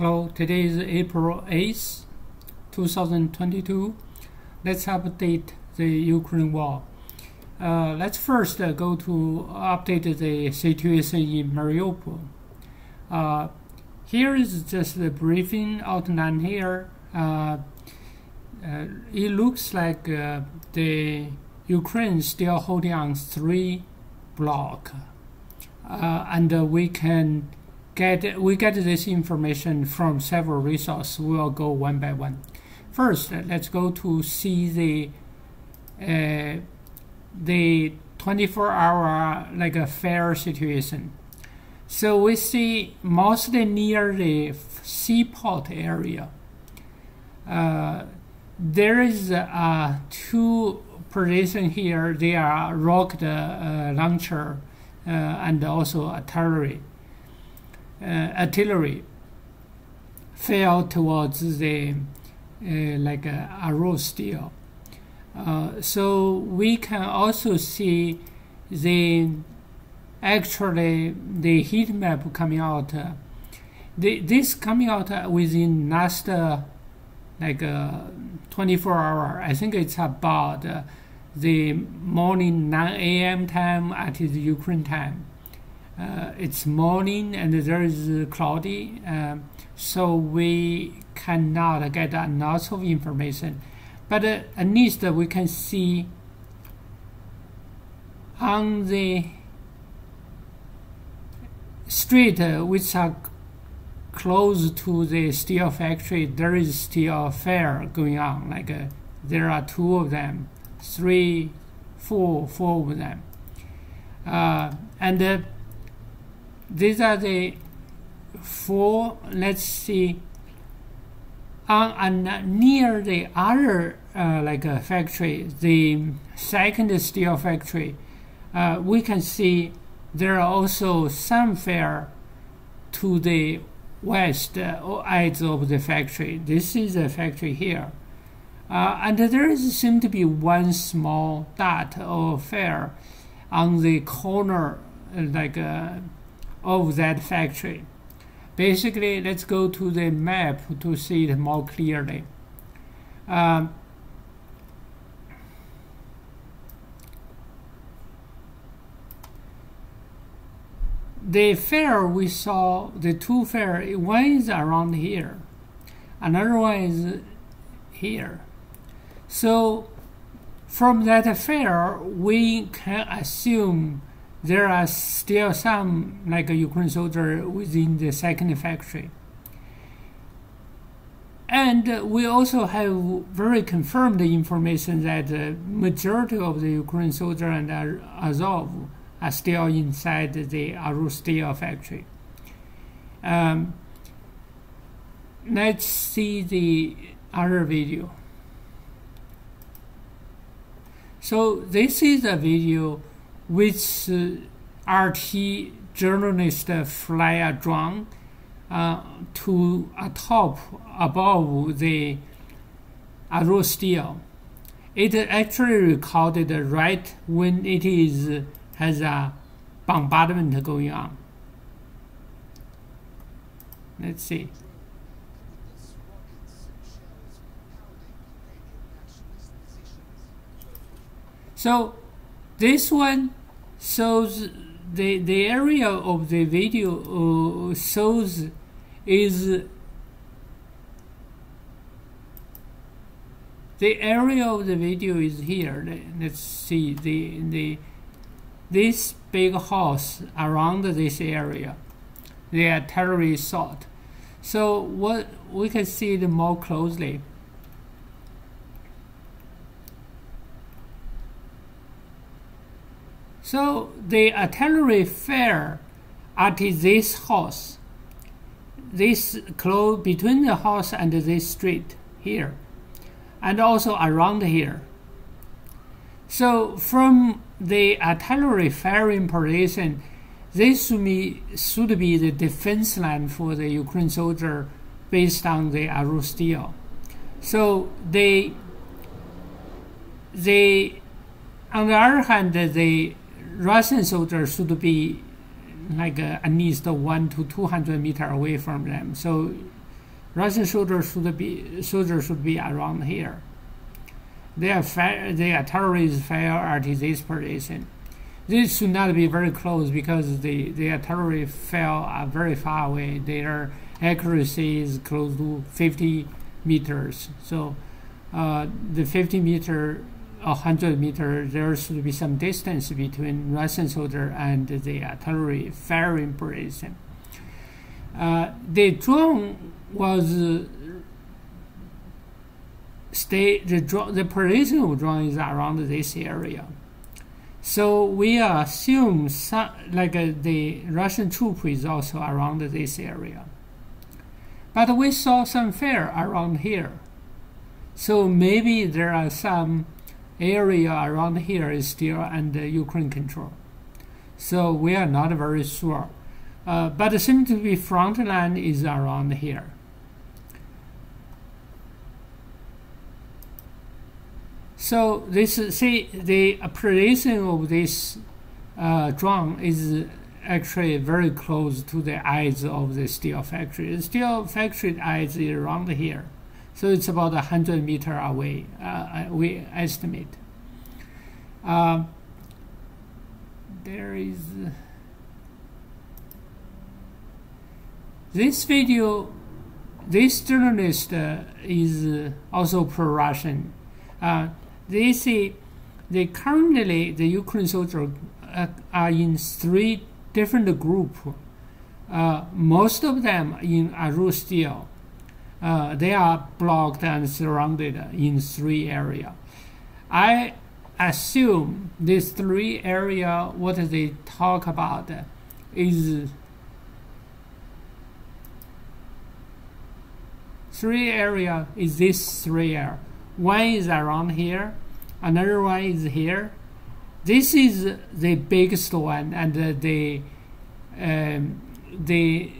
Hello, today is April 8th, 2022. Let's update the Ukraine war. Uh, let's first uh, go to update the situation in Mariupol. Uh, here is just the briefing outline here. Uh, uh, it looks like uh, the Ukraine still holding on three block, and we can get we get this information from several resources. We'll go one by one. First, let's go to see the uh, the 24 hour like a fair situation. So we see mostly near the seaport area. Uh, there is uh, two position here. They are rocket uh, launcher uh, and also artillery artillery fell towards the uh, like uh, Azovstal. so we can also see the actually the heat map coming out. The, this coming out within last like 24 hour. I think it's about the morning 9 a.m. time at the Ukraine time uh, it's morning and there is cloudy, uh, so we cannot get a lot of information. But uh, at least we can see on the street uh, which are close to the steel factory, there is still a fair going on. Like uh, there are two of them, three, four, four of them, uh, and uh, these are the four, let's see, on and near the other uh, like a factory, the second steel factory, uh, we can see there are also some fair to the west uh, edge of the factory. This is a factory here. Uh, and there is seem to be one small dot of fair on the corner, uh, like uh, of that factory. Basically, let's go to the map to see it more clearly. Um, the fair we saw, the two fair, one is around here, another one is here. So from that fair, we can assume there are still some like a Ukraine soldier within the second factory. And we also have very confirmed information that the majority of the Ukraine soldier and Azov are still inside the steel factory. Um, let's see the other video. So this is a video which uh, RT journalist fly a drone uh, to top above the Azovstal. It actually recorded right when it is has a bombardment going on. Let's see. So this one shows the the area of the video uh, shows is the area of the video is here. Let's see the the this big house around this area. they are artillery shot. So what we can see it more closely. So the artillery fire at this house, this close between the house and this street here, and also around here. So from the artillery firing position, this should be, should be the defense line for the Ukraine soldier based on the Azovstal. So they, they, on the other hand, they Russian soldiers should be like uh, at least one to two hundred meter away from them. So Russian soldiers should be soldiers should be around here. Their fire, their terrorists fire at this position. This should not be very close because the the artillery fell uh, very far away. Their accuracy is close to 50 meters. So uh, the 50 meter, 100 meter, there should be some distance between Russian soldier and the artillery firing position. Uh, the drone was uh, stay the the position of drone is around this area. So we assume some, like uh, the Russian troop is also around this area. But we saw some fire around here. So maybe there are some area around here is still under Ukraine control. So we are not very sure. Uh, but it seems to be front line is around here. So this see the position of this uh, drone is actually very close to the eyes of the steel factory. The steel factory eyes is around here, so it's about a hundred meter away. Uh, we estimate. Uh, there is this video. This journalist uh, is also pro-Russian. Uh, they say they currently the Ukraine soldiers uh, are in three different groups. Uh, most of them in Azovstal. Uh, they are blocked and surrounded in three areas. I assume these three areas, what they talk about is three area is this three area. One is around here, another one is here. This is the biggest one, and the um, the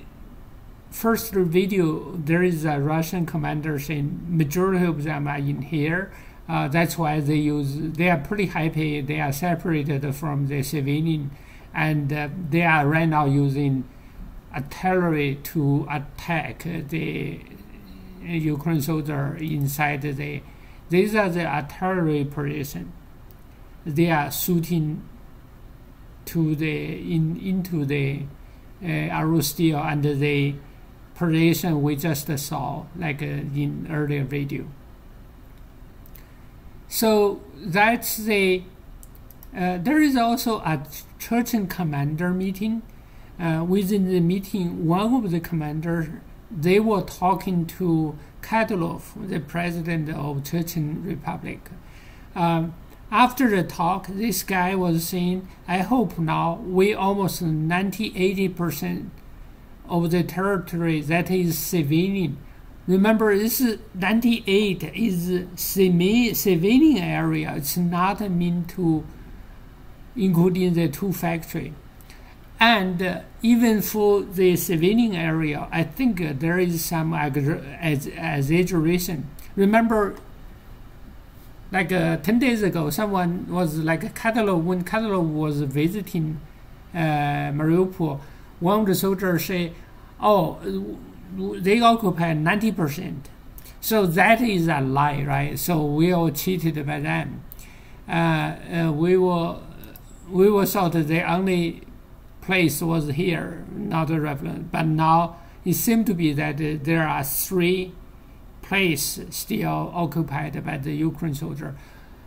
first video there is a Russian commanders, and majority of them are in here. Uh, that's why they use. They are pretty happy. They are separated from the civilian, and uh, they are right now using artillery to attack the Ukraine soldier inside the these are the artillery position. They are shooting to the in into the uh, Azovstal and the position we just saw, like in earlier video. So that's the. Uh, there is also a Chechen commander meeting. Uh, within the meeting, one of the commanders they were talking to Kadyrov, the president of Chechen Republic. Um, after the talk, this guy was saying, I hope now we almost 90 80% of the territory that is civilian. Remember, this 98 is civilian area. It's not meant to including the two factory. And uh, even for the civilian area, I think uh, there is some exaggeration. Remember, like uh, 10 days ago, someone was like Kadyrov, when Kadyrov was visiting uh, Mariupol, one of the soldiers say, oh, they occupy 90%. So that is a lie, right? So we are cheated by them. Uh, uh, we were we were thought they only place was here, not a reference. But now it seems to be that uh, there are three places still occupied by the Ukraine soldier.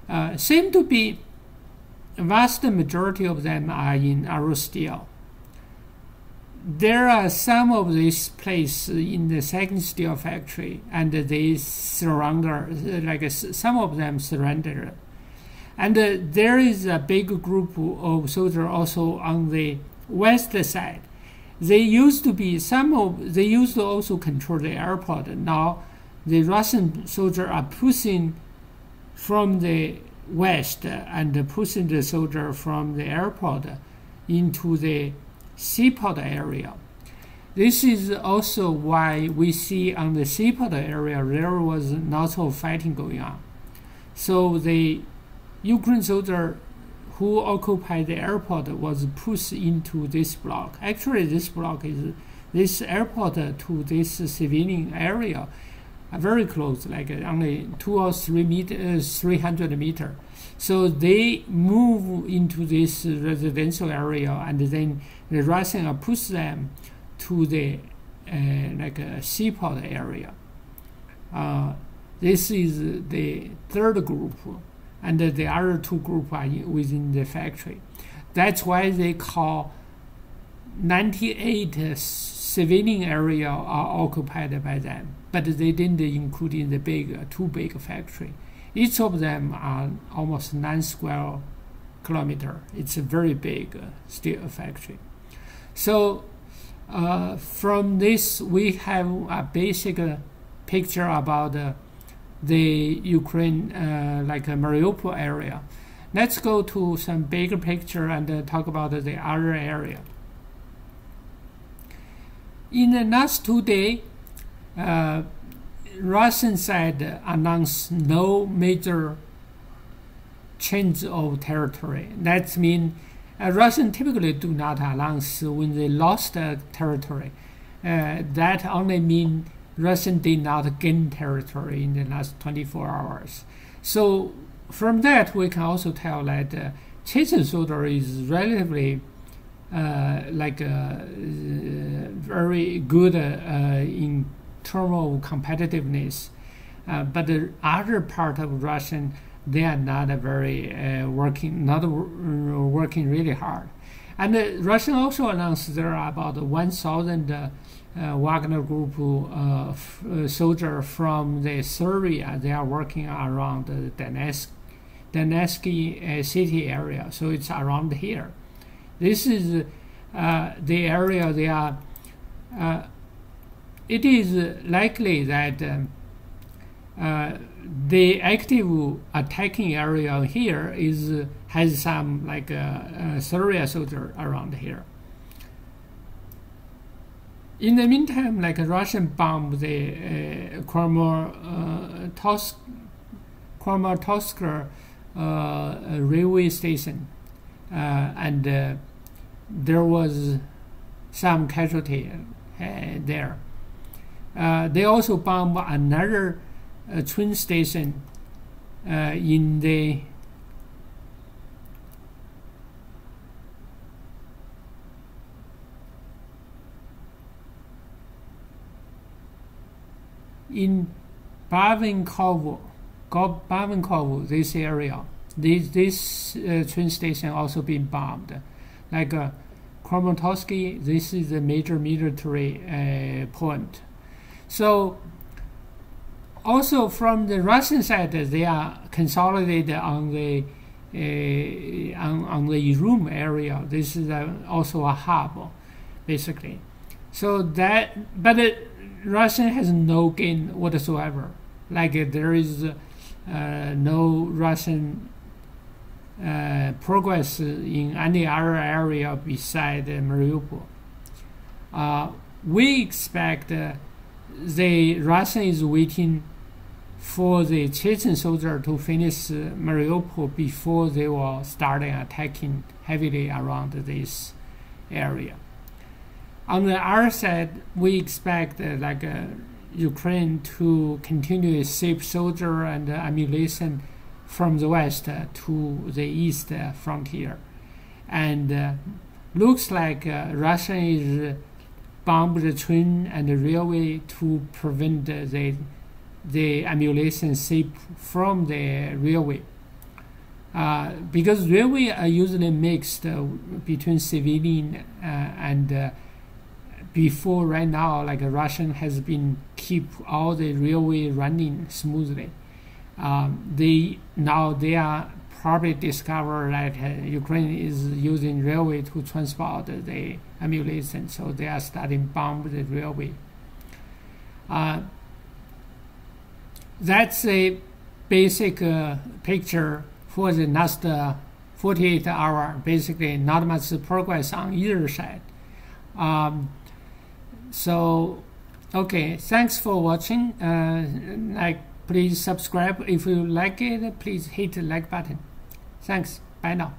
Uh, seem to be vast majority of them are in Azovstal. There are some of these places in the second steel factory, and they surrender, like some of them surrender. And uh, there is a big group of soldiers also on the west side. They used to be some of they used to also control the airport. Now the Russian soldiers are pushing from the west and pushing the soldier from the airport into the seaport area. This is also why we see on the seaport area there was lots of fighting going on. So the Ukraine soldier who occupied the airport was pushed into this block. Actually, this block is this airport to this civilian area are very close, like only two or three meters, 300 meter. Uh, So they move into this residential area, and then the Russian push them to the uh, like a seaport area. Uh, this is the third group, and the other two groups are within the factory. That's why they call 98 civilian area are occupied by them, but they didn't include in the big, two big factory. Each of them are almost nine square kilometer. It's a very big uh, steel factory. So uh, from this, we have a basic uh, picture about uh, the Ukraine, uh, like Mariupol area. Let's go to some bigger picture and uh, talk about the other area. In the last two days, uh, Russian side announced no major change of territory. That means uh, Russian typically do not announce when they lost uh, territory. Uh, that only means Russian did not gain territory in the last 24 hours. So from that, we can also tell that uh, Chechen soldier is relatively uh, like uh, very good uh, in of competitiveness. Uh, but the other part of Russian, they are not very uh, working, not working really hard. And uh, Russian also announced there are about 1,000 uh, uh, Wagner Group uh, f- soldiers from the Syria. They are working around the Donetsk, Donetsk city area, so it's around here. This is the area they are it is likely that um, uh, the active attacking area here is has some like uh, uh, Syria soldier around here. In the meantime, like a Russian bombed the uh, Kramatorsk, uh, railway station, uh, and uh, there was some casualty uh, there. Uh, they also bombed another uh, train station uh, in the in Barvinkovo, this area. This, this uh, train station also been bombed. Like uh, this is a major military uh, point. So also from the Russian side, they are consolidated on the uh, on, on the Irum area. This is a, also a hub, basically. So that, but uh, Russian has no gain whatsoever. Like uh, there is uh, no Russian uh, progress in any other area beside Mariupol. Uh, we expect the Russian is waiting for the Chechen soldier to finish Mariupol before they will start attacking heavily around this area. On the other side, we expect uh, like uh, Ukraine to continue ship soldier and uh, ammunition from the west to the east frontier, and looks like Russia is bomb the train and the railway to prevent the, the ammunition ship from the railway. Uh, because railway are usually mixed uh, between civilian uh, and uh, before right now like a Russian has been keep all the railway running smoothly. Um, they now they are probably discover that uh, Ukraine is using railway to transport the ammunition, so they are starting bomb the railway. Uh, that's a basic uh, picture for the last uh, 48 hour. Basically, not much progress on either side. Um, so, okay, thanks for watching. Uh, like, please subscribe if you like it. Please hit the like button. Thanks. Bye now.